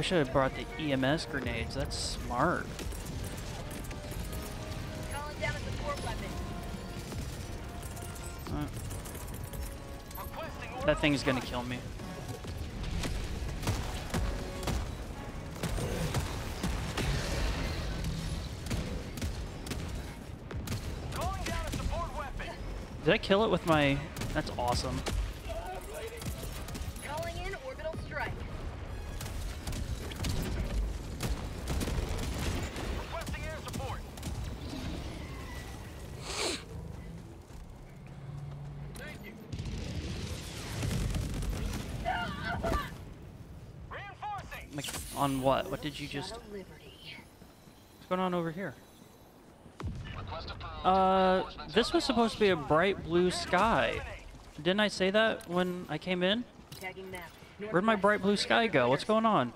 I should have brought the EMS grenades. That's smart. Calling down a support weapon. Uh, that thing's gonna kill me. Calling down a support weapon. Did I kill it with my... That's awesome. On what? What did you just... What's going on over here? Uh, this was supposed to be a bright blue sky. Didn't I say that when I came in? Where'd my bright blue sky go? What's going on?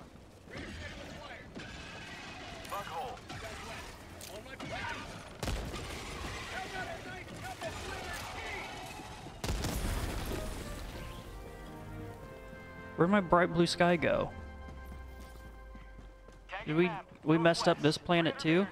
Where'd my bright blue sky go? We we messed up this planet too?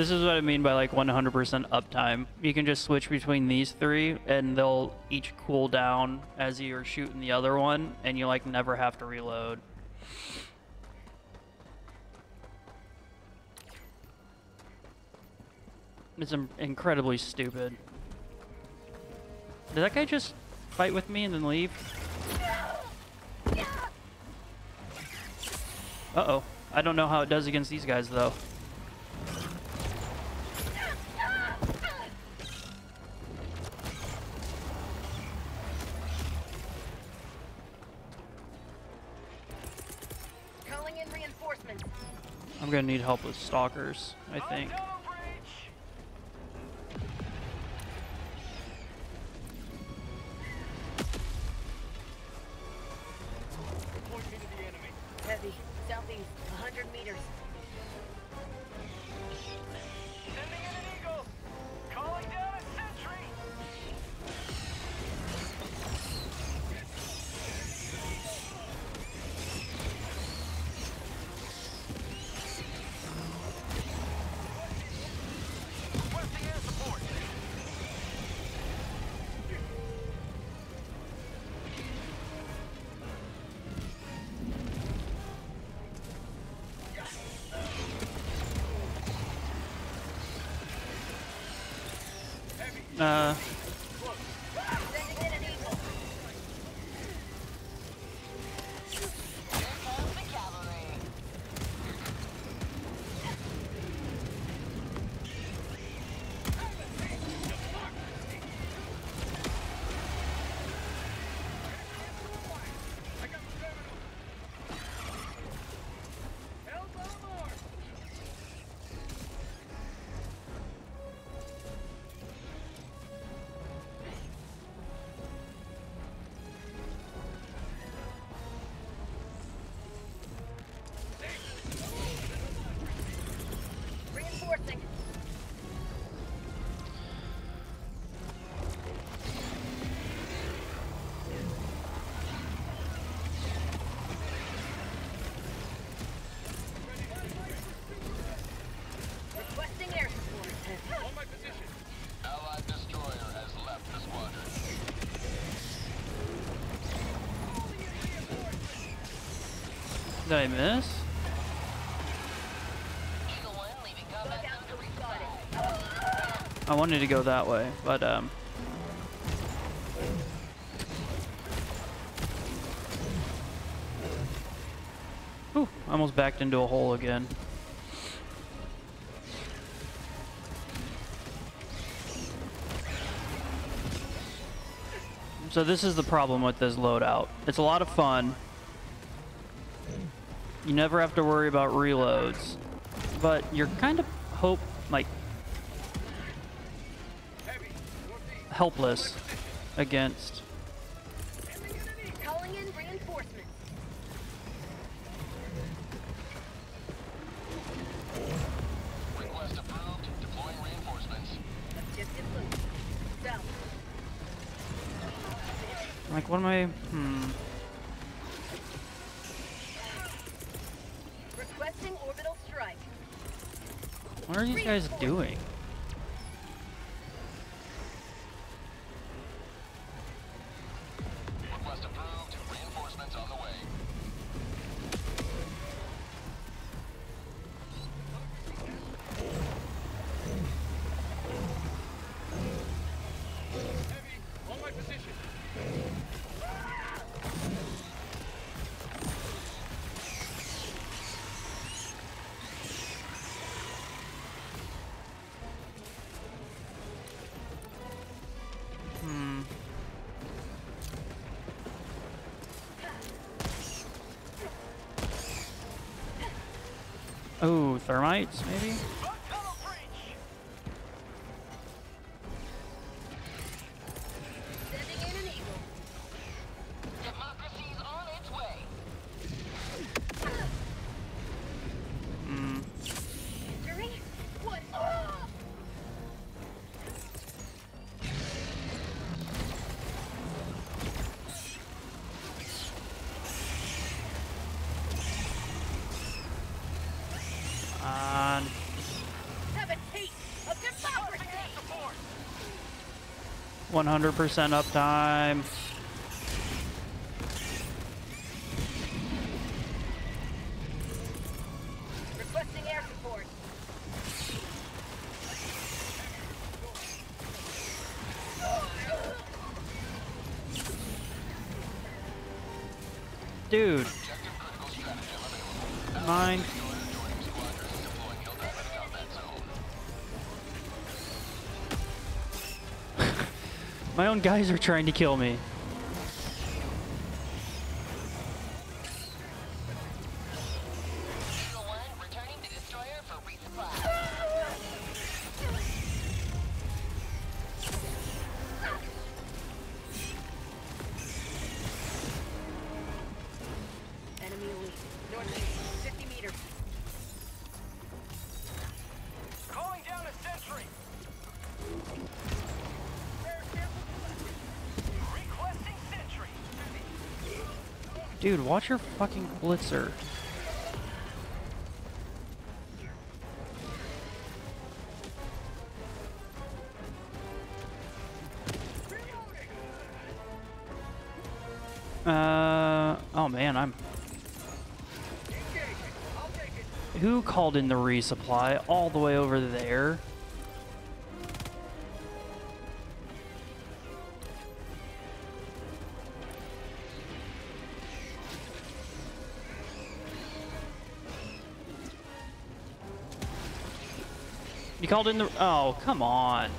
This is what I mean by like 100% uptime. You can just switch between these three and they'll each cool down as you're shooting the other one and you like never have to reload. It's incredibly stupid. Did that guy just fight with me and then leave? Uh-oh. I don't know how it does against these guys though. I'm gonna need help with stalkers, I think. Uh, did I miss? Eagle 1 leaving combat Look out zone for to spotted. I wanted to go that way, but um. Whew, I almost backed into a hole again. So this is the problem with this loadout. It's a lot of fun. You never have to worry about reloads. But you're kind of hope like helpless against Oh, thermites maybe? 100% uptime. Guys are trying to kill me. Dude, watch your fucking blitzer. Uh, oh man, I'm. Who called in the resupply all the way over there? Called in the. Oh, come on.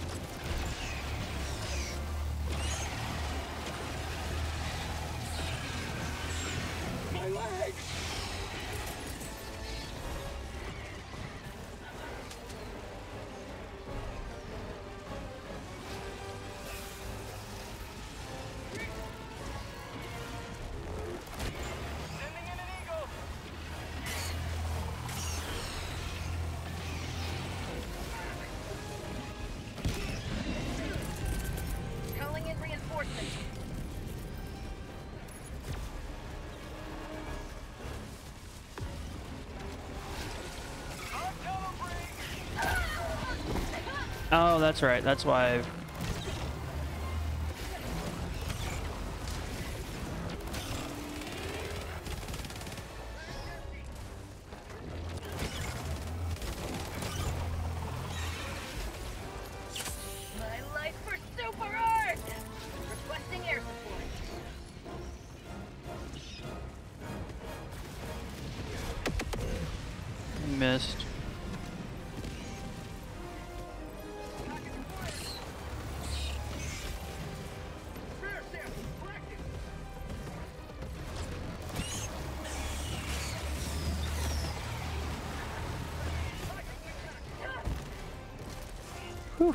Oh, that's right. That's why. I've... The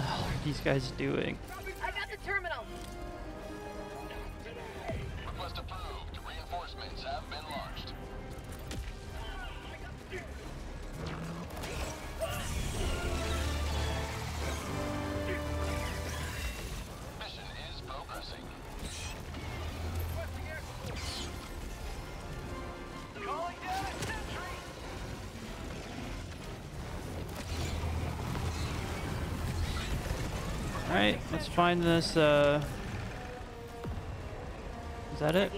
hell are these guys doing? Alright, let's find this, uh... Is that it?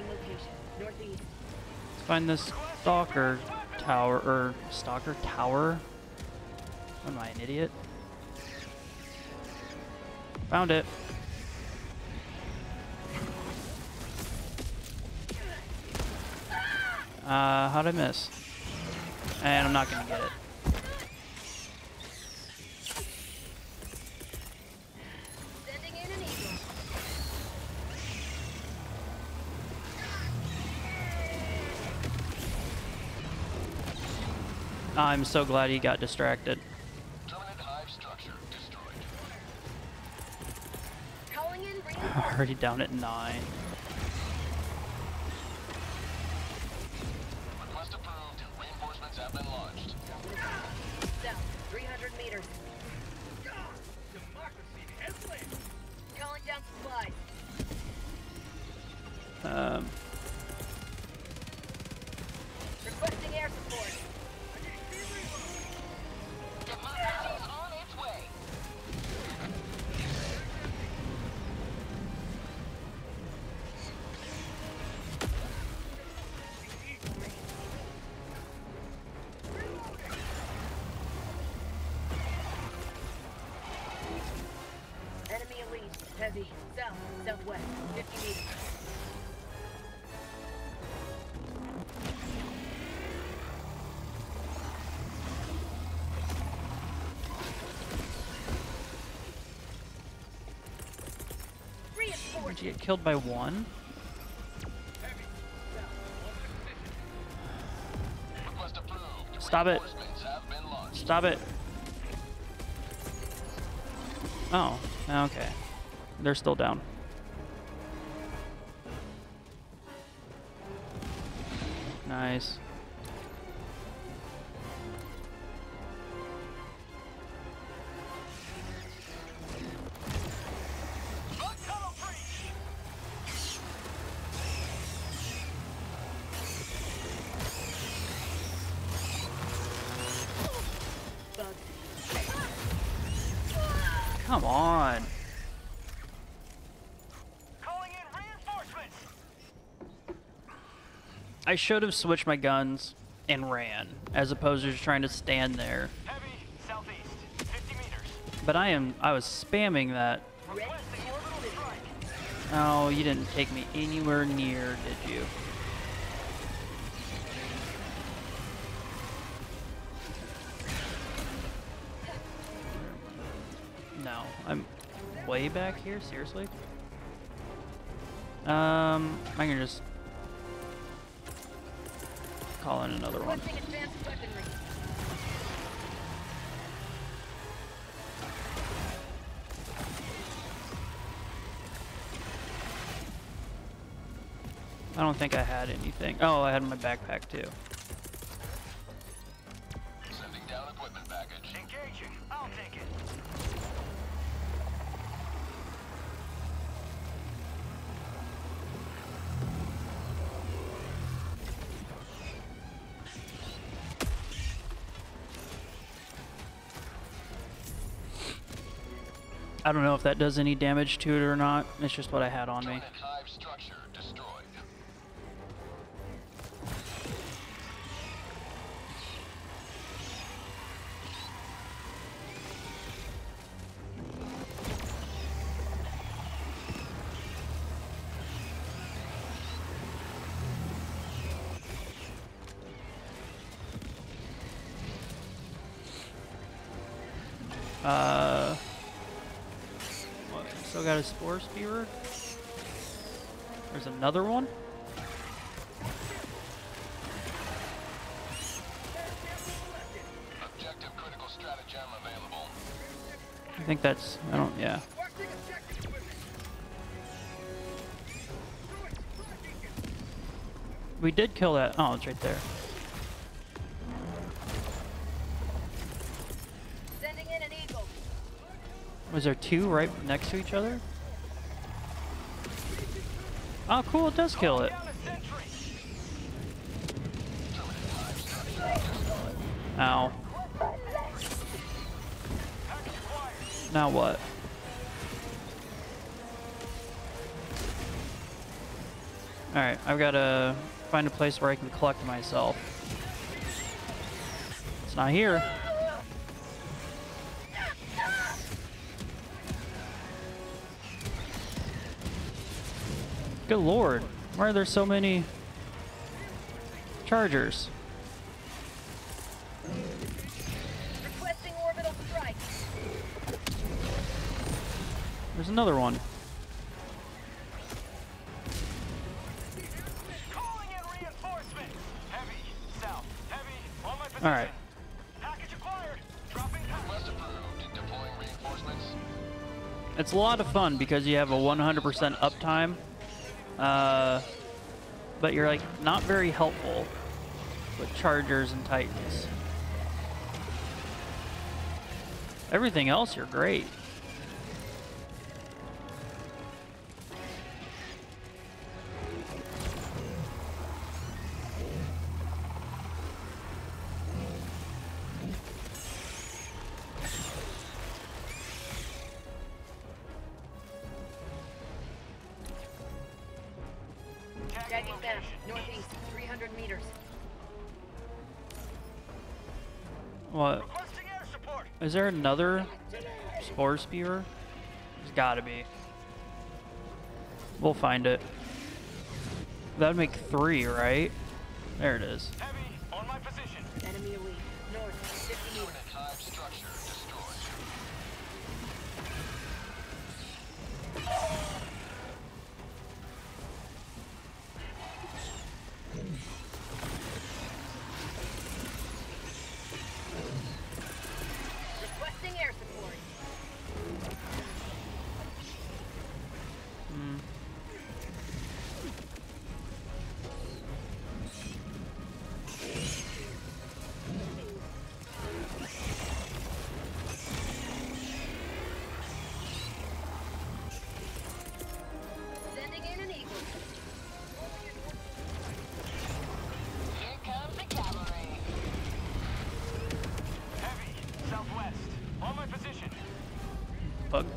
Let's find this stalker tower, or stalker tower? Am I, an idiot? Found it. Uh, how'd I miss? And I'm not gonna get it. I'm so glad he got distracted. Already down at 9. South. Southwest. 50 meters. did you get killed by one? Stop it. Stop it. Oh, okay. They're still down. Nice. I should have switched my guns and ran, as opposed to just trying to stand there. Heavy. Southeast. 50 meters. But I am, I was spamming that. Requesting orbital strike. Oh, you didn't take me anywhere near, did you? No, I'm way back here, seriously? Um, I can just call in another one. Requesting advanced weaponry. I don't think I had anything. Oh, I had my backpack too. I don't know if that does any damage to it or not. It's just what I had on me. Uh, still got a spore spewer. There's another one. Objective critical stratagem available. I think that's. I don't. Yeah. We did kill that. Oh, it's right there. Was there two right next to each other? Oh, cool. It does kill it. Ow. Now what? Alright, I've got to find a place where I can collect myself. It's not here. Good lord. Why are there so many chargers? Requesting orbital strike. There's another one. Calling in reinforcements. Heavy. South. Heavy. On my position. Alright. Package acquired. Dropping package. Request approved. Deploying reinforcements. It's a lot of fun because you have a 100% uptime, uh, but you're like not very helpful with chargers and titans. Everything else, you're great. There another spore spewer? There's gotta be. We'll find it. That'd make three, right? There it is.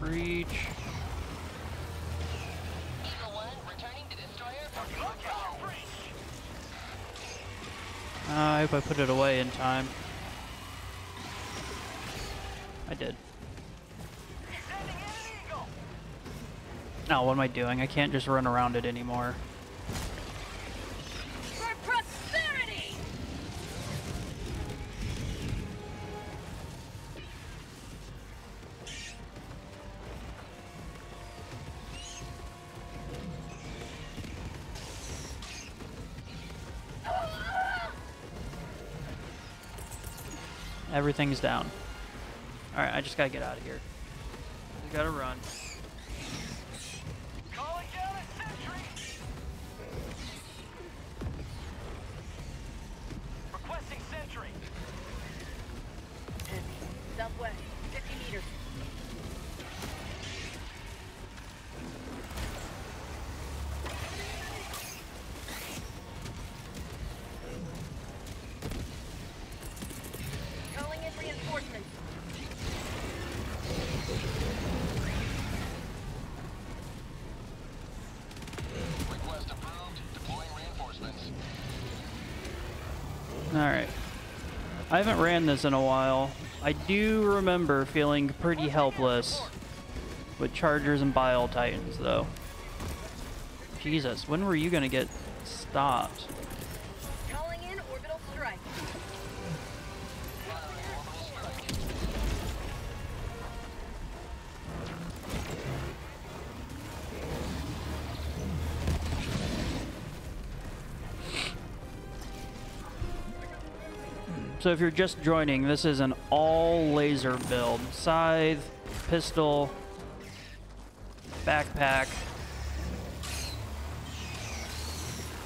Breach. Uh, I hope I put it away in time. I did. Now, what am I doing? I can't just run around it anymore. Everything's down. Alright, I just gotta get out of here. I gotta run. I haven't ran this in a while. I do remember feeling pretty helpless with Chargers and Bile Titans, though. Jesus, when were you gonna get stopped? So if you're just joining, this is an all laser build. Scythe, pistol, backpack.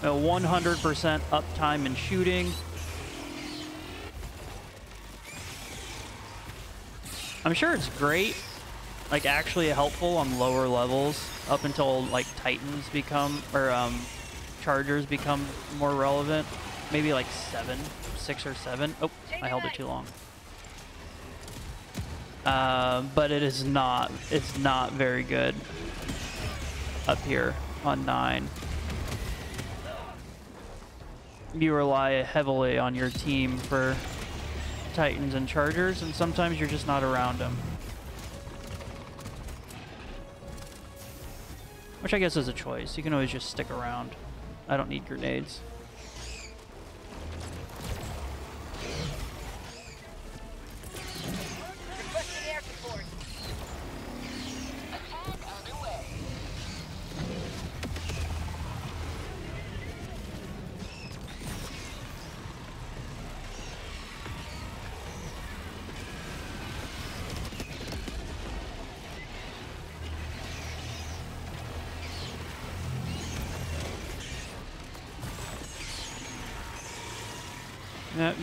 A 100% uptime in shooting. I'm sure it's great, like actually helpful on lower levels up until like Titans become, or um, Chargers become more relevant. Maybe like seven, six or seven. Oh, I held it too long. Uh, but it is not, it's not very good up here on nine. You rely heavily on your team for Titans and Chargers, and sometimes you're just not around them. Which I guess is a choice. You can always just stick around. I don't need grenades.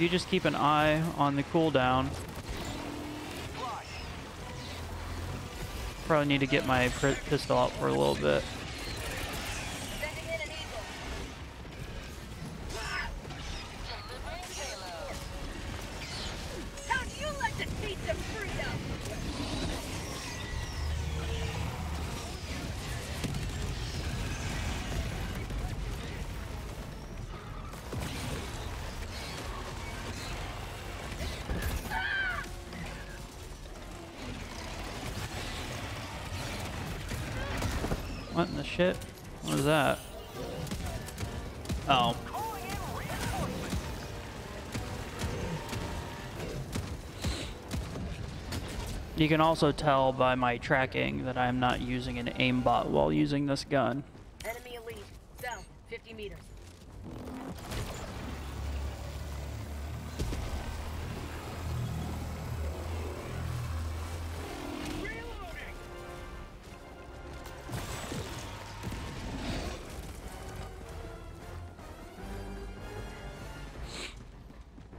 You just keep an eye on the cooldown. Probably need to get my pistol out for a little bit. Can also tell by my tracking that I'm not using an aimbot while using this gun. Enemy elite. South, 50 meters.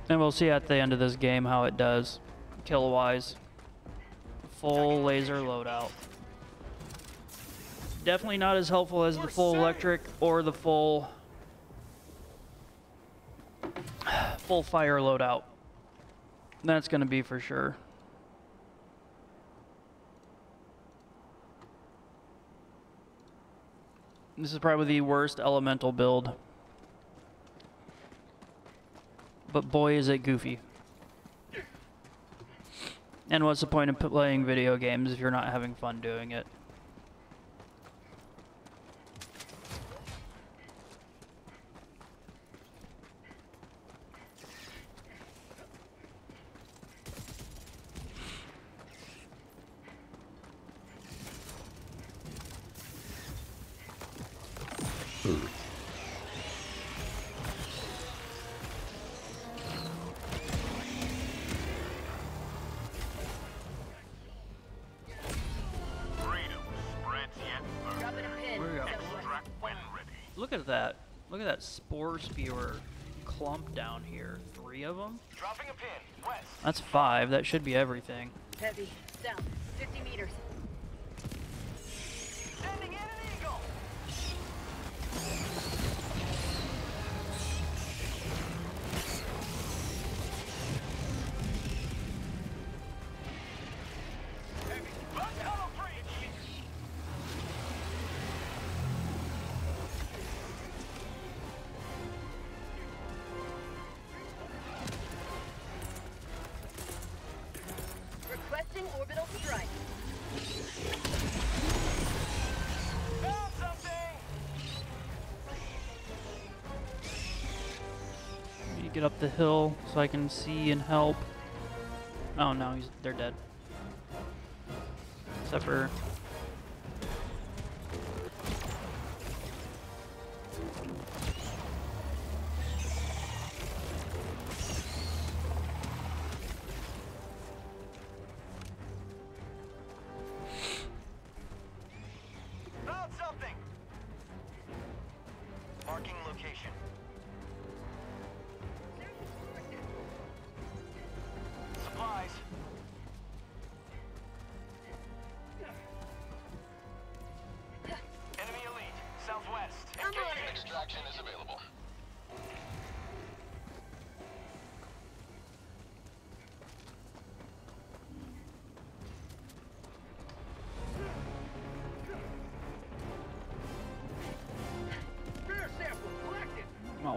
And we'll see at the end of this game how it does, kill-wise. Full laser loadout. Definitely not as helpful as the full electric or the full full fire loadout. That's gonna be for sure. This is probably the worst elemental build. But boy is it goofy. And what's the point of playing video games if you're not having fun doing it? Look at that. Look at that spore spewer clump down here. Three of them? Dropping a pin. West. That's five. That should be everything. Heavy. South, get up the hill so I can see and help. Oh no, he's, they're dead. Except for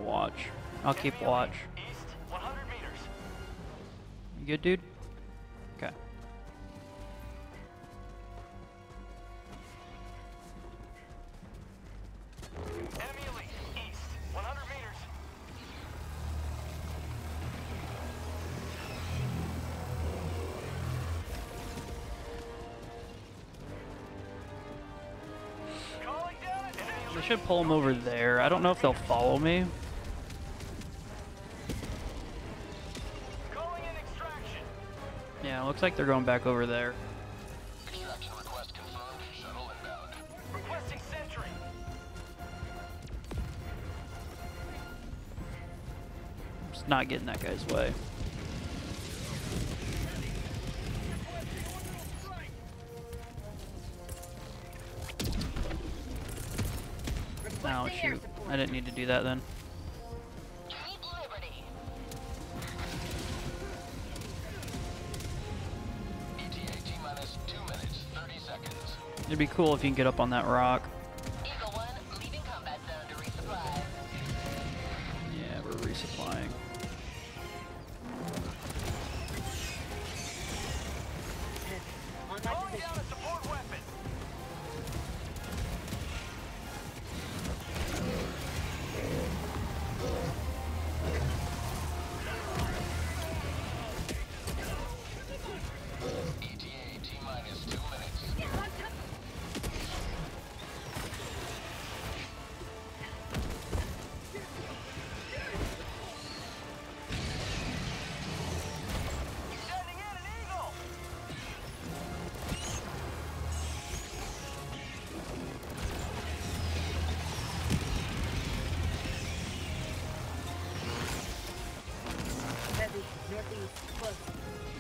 watch. I'll keep watch. East, 100 meters. You good, dude? Okay. Enemy elite, east, 100 meters. Calling down an enemy They should pull them over there. I don't know if they'll follow me. Looks like they're going back over there. Extraction request confirmed. Shuttle inbound. Requesting sentry. Just not getting that guy's way. Oh shoot. I didn't need to do that then. It'd be cool if you can get up on that rock.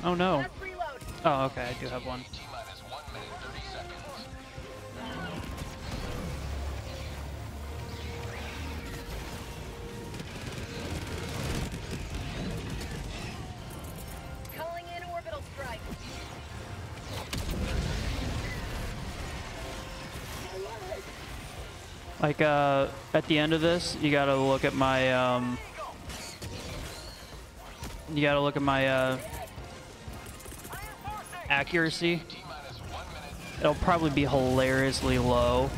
Oh no. Oh, okay, I do have one. T minus 1 minute, 30 seconds. Calling in orbital strike. Like, uh, at the end of this, you gotta look at my, um, you gotta look at my, uh, accuracy. T minus 1 minute. It'll probably be hilariously low.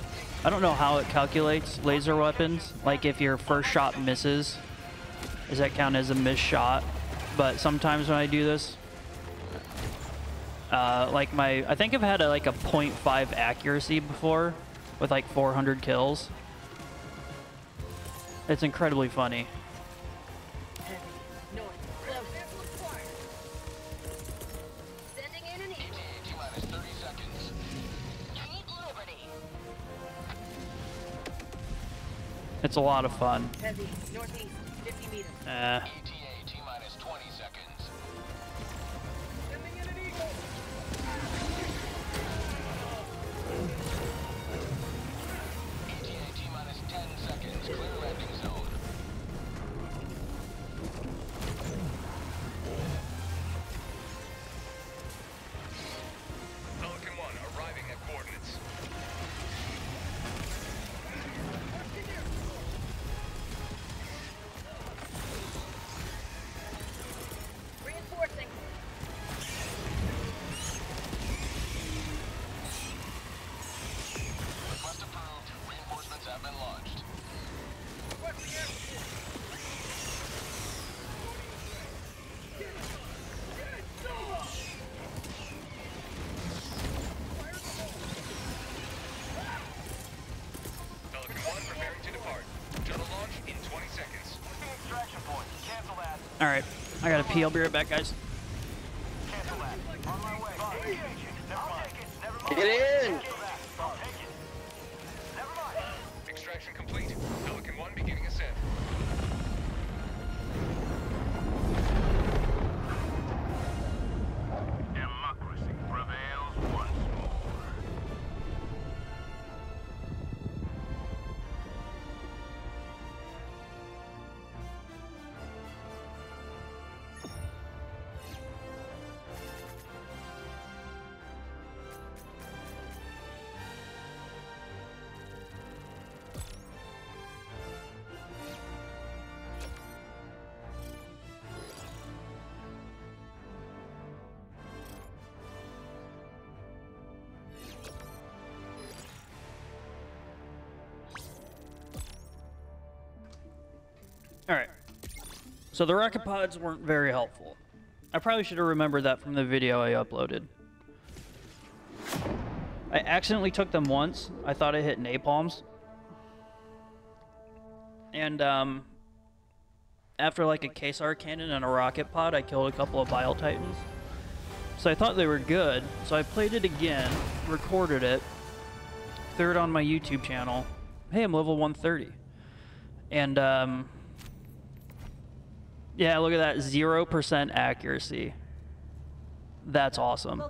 I don't know how it calculates laser weapons. Like, if your first shot misses, does that count as a missed shot? But sometimes when I do this, uh, like my, I think I've had a, like a 0.5 accuracy before with like 400 kills. It's incredibly funny. It's a lot of fun. Heavy. Northeast. 50 meters. Uh, Pee. I'll be right back, guys. So the rocket pods weren't very helpful. I probably should have remembered that from the video I uploaded. I accidentally took them once. I thought I hit napalms. And, um, after like a Quasar cannon and a rocket pod, I killed a couple of Bile Titans. So I thought they were good. So I played it again, recorded it, threw it on my YouTube channel. Hey, I'm level 130. And, um, yeah, look at that 0% accuracy. That's awesome.